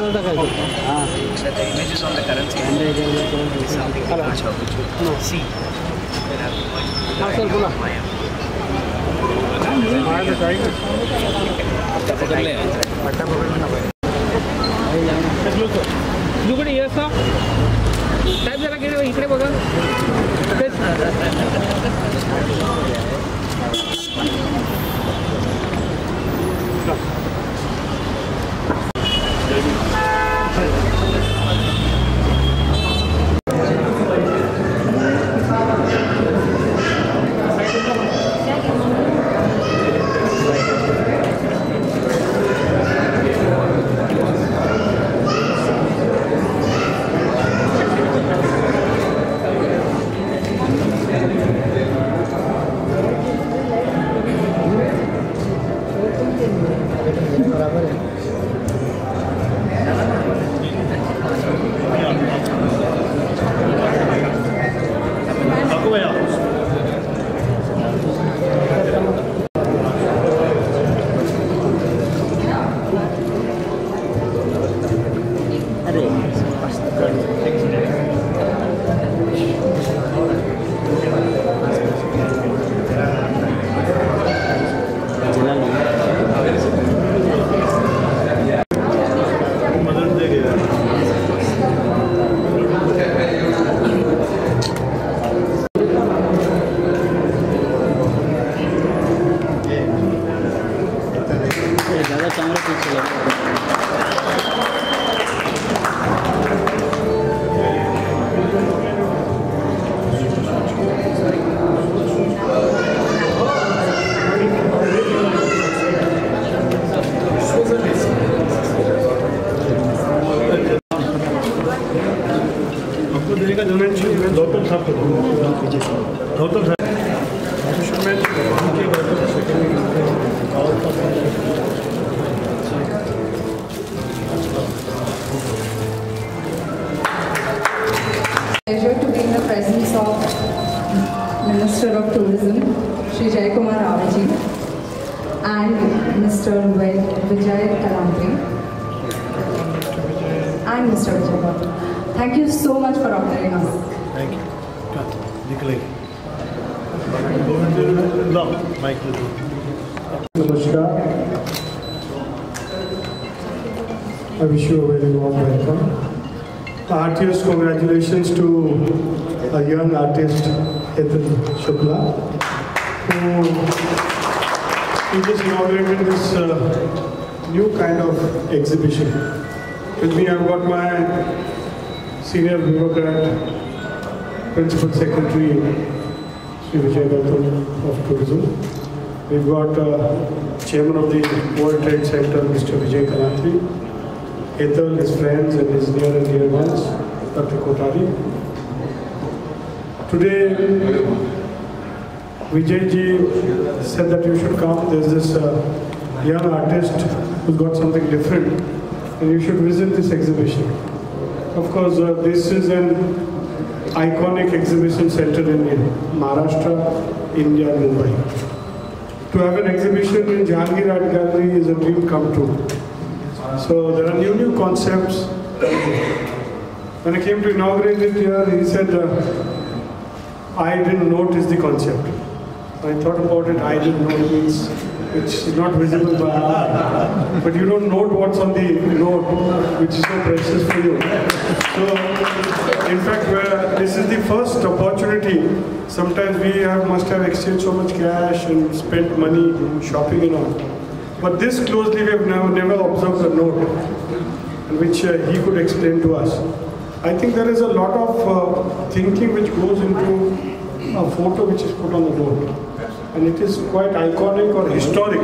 हाँ। तो images on the currency hello सी हाँ सर बोला। पकड़ ले पकड़ ले ना भाई जुगड़ी ऐसा टाइप जरा कितने बजे इतने बजे 可以 Minister of Tourism, Sri Jayakumar Ravaji, and Mr. Vijay Kalambri, and Mr. Vijay Thank you so much for honoring us. Thank you. Cut. Nikolai. I wish you a very warm welcome. Artist, congratulations to a young artist Hetal Shukla, who just inaugurated this uh, new kind of exhibition. With me, I've got my senior bureaucrat, principal secretary, Sri Vijay Gautam of Tourism. We've got uh, chairman of the World Trade Center, Mr. Vijay Kalantri. Ethel, his friends and his near and dear ones, Dr. Kotari. Today, Vijay ji said that you should come. There's this uh, young artist who's got something different, and you should visit this exhibition. Of course, uh, this is an iconic exhibition center in Maharashtra, India, Mumbai. To have an exhibition in Jahangir Art Gallery is a dream come true. So there are new new concepts. When I came to inaugurate it here, he said, uh, I didn't notice the concept. I thought about it, I didn't know it means which is not visible by eye. But you don't note what's on the note, which is so precious for you. So, in fact, this is the first opportunity. Sometimes we have must have exchanged so much cash and spent money shopping and all. But this closely we have never, never observed a note, which uh, he could explain to us. I think there is a lot of uh, thinking which goes into a photo which is put on the note. And it is quite iconic or historic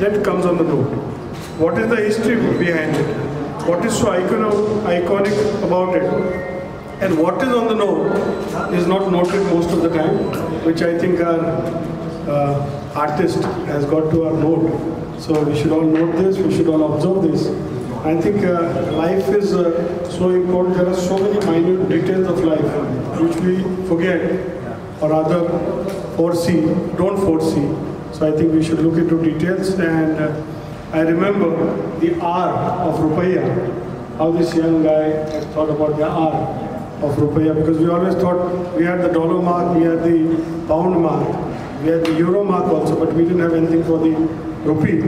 that comes on the note. What is the history behind it? What is so iconic about it? And what is on the note is not noted most of the time, which I think our uh, artist has got to our note. So we should all note this, we should all observe this. I think uh, life is uh, so important. There are so many minute details of life which we forget or rather foresee, don't foresee. So I think we should look into details and uh, I remember the R of Rupiah, how this young guy has thought about the R of Rupiah, because we always thought we had the dollar mark, we had the pound mark, we had the euro mark also, but we didn't have anything for the rupee.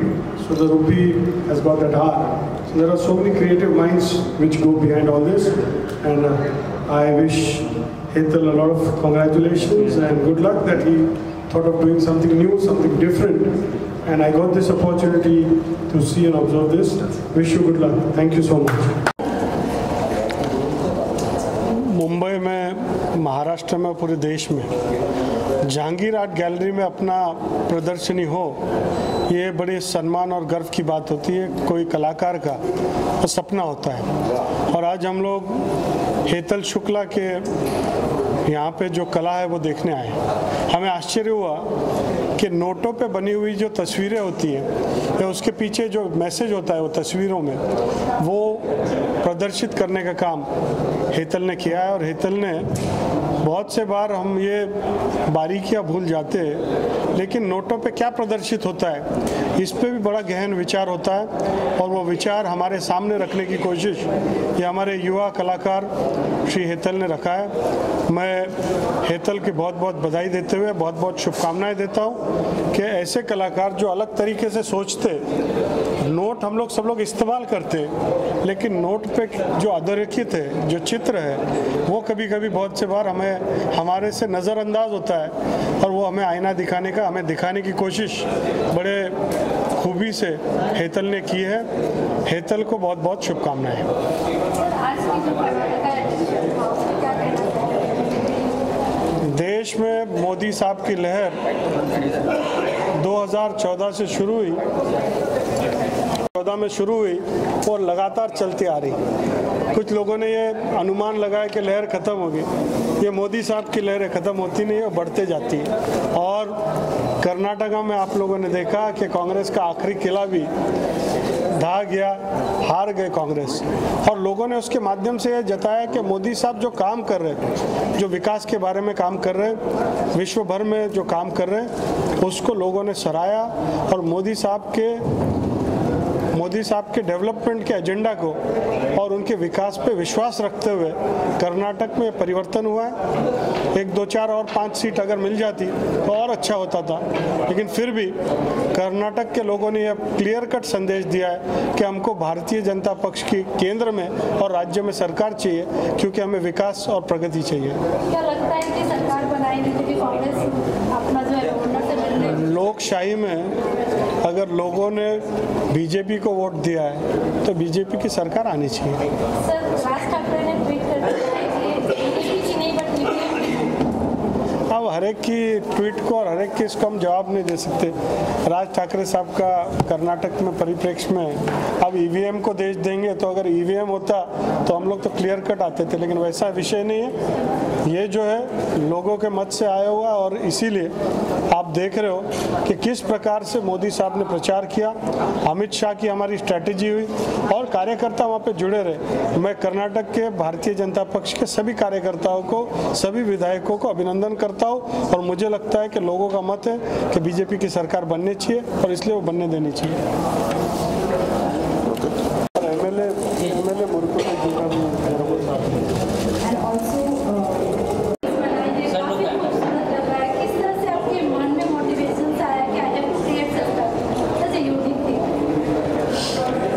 So the rupee has got that R. So there are so many creative minds which go behind all this, and uh, I wish Hetal a lot of congratulations and good luck that he thought of doing something new, something different, and I got this opportunity to see and observe this. Wish you good luck. Thank you so much. Maharashtra में पूरे देश में। Jahangir art gallery में अपना प्रदर्शनी हो, ये बड़े सम्मान और गर्व की बात होती है। कोई कलाकार का तो सपना होता है। और आज हम लोग हेतल शुक्ला के यहाँ पे जो कला है वो देखने आए हमें आश्चर्य हुआ कि नोटों पे बनी हुई जो तस्वीरें होती हैं या उसके पीछे जो मैसेज होता है वो तस्वीरों में, वो प्रदर्शित करने का काम हेतल ने किया है और हेतल ने बहुत से बार हम ये बारीकियाँ भूल जाते हैं लेकिन नोटों पे क्या प्रदर्शित होता है? इस पे भी बड़ा गहन विचार होता है और वो विचार हमारे सामने रखने की कोशिश ये हमारे युवा कलाकार श्री हेतल ने रखा है। मैं हेतल की बहुत बहुत बधाई देते हुए बहुत बहुत शुभकामनाएँ देता हूँ कि ऐसे कलाकार जो अलग तरीके से सोचते, नोट हम लोग सब लोग इस्तेमाल करते, लेकिन नोट पे जो अधोरेखित है, जो चित्र है, वो कभी कभी बहुत से बार हमें, हमारे से नज़रअंदाज होता है और वो हमें आईना दिखाने का हमें दिखाने की कोशिश बड़े खूबी से हेतल ने की है। हेतल को बहुत बहुत शुभकामनाएँ देश में मोदी साहब की लहर 2014 से शुरू हुई 14 में शुरू हुई और लगातार चलती आ रही। कुछ लोगों ने ये अनुमान लगाया कि लहर ख़त्म होगी। ये मोदी साहब की लहरें ख़त्म होती नहीं है बढ़ते जाती है। और कर्नाटका में आप लोगों ने देखा कि कांग्रेस का आखिरी किला भी ढा गया, हार गए कांग्रेस। और लोगों ने उसके माध्यम से यह जताया कि मोदी साहब जो काम कर रहे हैं, जो विकास के बारे में काम कर रहे हैं विश्व भर में जो काम कर रहे हैं, उसको लोगों ने सराहा और मोदी साहब के मोदी साहब के डेवलपमेंट के एजेंडा को और उनके विकास पे विश्वास रखते हुए कर्नाटक में परिवर्तन हुआ है। एक, दो, चार और पाँच सीट अगर मिल जाती तो और अच्छा होता था। लेकिन फिर भी कर्नाटक के लोगों ने यह क्लियर कट संदेश दिया है कि हमको भारतीय जनता पक्ष की केंद्र में और राज्य में सरकार चाहिए, क्योंकि हमें विकास और प्रगति चाहिए। क्या लगता है कि सरकार बनाएगी? क्योंकि कांग्रेस अपना जो है लोकशाही में अगर लोगों ने बीजेपी को वोट दिया है तो बीजेपी की सरकार आनी चाहिए सर राज ठाकरे ने ट्वीट कर दिया है कि बीजेपी की नहीं बट ईवीएम अब हर एक की ट्वीट को और हर एक की इसको हम जवाब नहीं दे सकते। राज ठाकरे साहब का कर्नाटक में परिप्रेक्ष्य में अब ईवीएम को देश देंगे तो अगर ईवीएम होता तो हम लोग तो क्लियर कट आते थे, लेकिन वैसा विषय नहीं है। ये जो है, लोगों के मत से आया हुआ और इसीलिए आप देख रहे हो कि किस प्रकार से मोदी साहब ने प्रचार किया। अमित शाह की हमारी स्ट्रैटेजी हुई और कार्यकर्ता वहाँ पे जुड़े रहे। मैं कर्नाटक के भारतीय जनता पक्ष के सभी कार्यकर्ताओं को, सभी विधायकों को अभिनंदन करता हूँ। और मुझे लगता है कि लोगों का मत है कि बीजेपी की सरकार बननी चाहिए और इसलिए वो बनने देनी चाहिए। uh,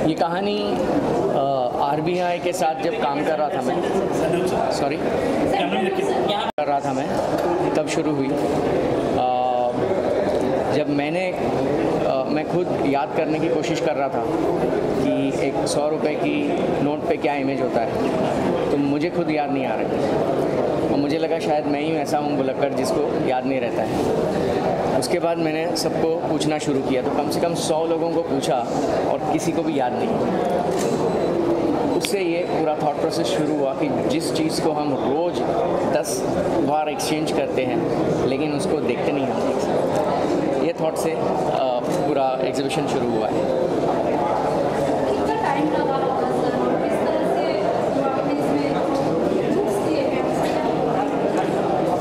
ये कहानी आरबीआई के साथ जब काम कर रहा था मैं। सॉरी कर रहा था मैं तब शुरू हुई अ, जब मैंने अ, मैं खुद याद करने की कोशिश कर रहा था कि एक सौ रुपये की नोट पे क्या इमेज होता है। तो मुझे खुद याद नहीं आ रहा और मुझे लगा शायद मैं ही ऐसा हूँ बुलक्कड़ जिसको याद नहीं रहता है। उसके बाद मैंने सबको पूछना शुरू किया। तो कम से कम सौ लोगों को पूछा और किसी को भी याद नहीं। उससे ये पूरा थॉट प्रोसेस शुरू हुआ कि जिस चीज़ को हम रोज़ दस बार एक्सचेंज करते हैं, लेकिन उसको देखते नहीं ये थॉट से पूरा एग्जीबिशन शुरू हुआ है। उसका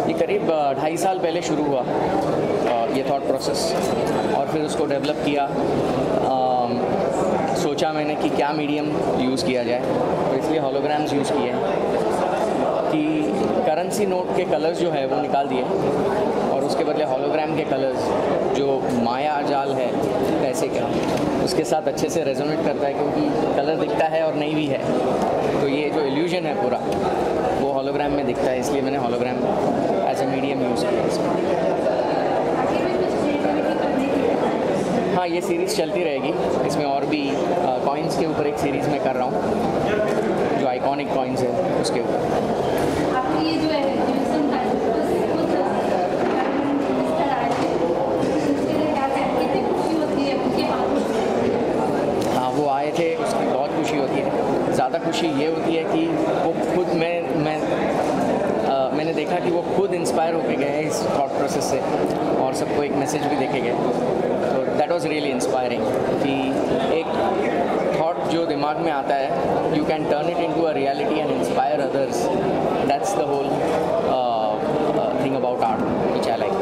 ये करीब ढाई साल पहले शुरू हुआ ये थॉट प्रोसेस और फिर उसको डेवलप किया। सोचा मैंने कि क्या मीडियम यूज़ किया जाए। तो इसलिए होलोग्राम्स यूज़ किए कि करेंसी नोट के कलर्स जो है वो निकाल दिए। उसके बदले होलोग्राम के कलर्स जो माया जाल है पैसे का उसके साथ अच्छे से रेजोनेट करता है क्योंकि कलर दिखता है और नहीं भी है। तो ये जो इल्यूजन है पूरा, वो होलोग्राम में दिखता है, इसलिए मैंने hologram as a medium use किया इसमें हाँ ये सीरीज़ चलती रहेगी। इसमें और भी कॉइन्स के ऊपर एक सीरीज़ में कर रहा हूँ, जो आइकॉनिक कॉइन्स है, उसके ऊपर। और सबको एक मैसेज भी देखे गए तो दैट वॉज़ रियली इंस्पायरिंग कि एक थॉट जो दिमाग में आता है you can turn it into a reality and inspire others that's the whole thing about art which I like